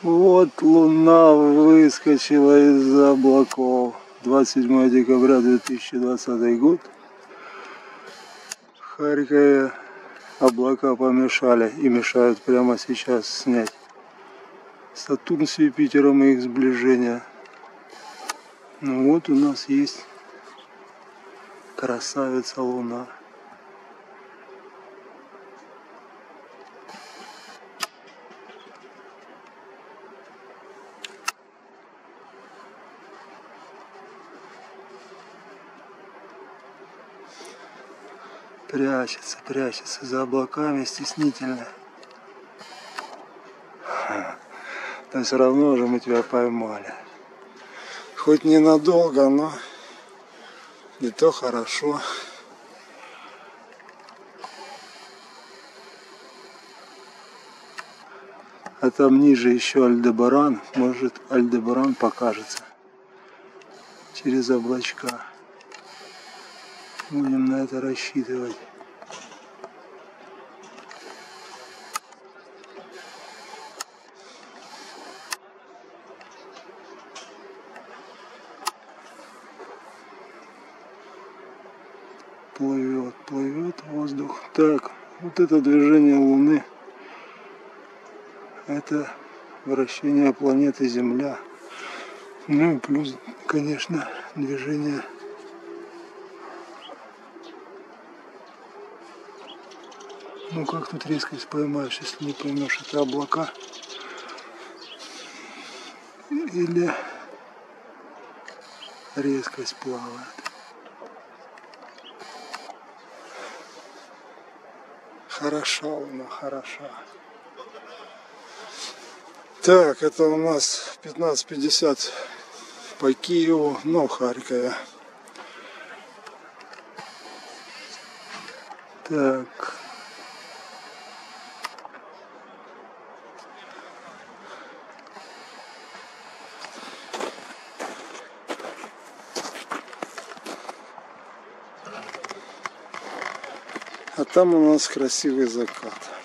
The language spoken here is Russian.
Вот луна выскочила из облаков. 27 декабря 2020 год. В Харькове облака помешали и мешают прямо сейчас снять. Сатурн с Юпитером и их сближение. Ну вот у нас есть красавица Луна. Прячется, прячется за облаками стеснительно. Но все равно же мы тебя поймали. Хоть ненадолго, но и то хорошо. А там ниже еще Альдебаран. Может Альдебаран покажется через облачка. Будем на это рассчитывать. Плывет, плывет воздух. Так, вот это движение Луны. Это вращение планеты Земля. Ну и плюс, конечно, движение Ну как тут резкость поймаешь, если не поймешь, это облака или резкость плавает. Хороша она, хороша. Так, это у нас 15.50 по Киеву, но в Харькове. Так. А там у нас красивый закат.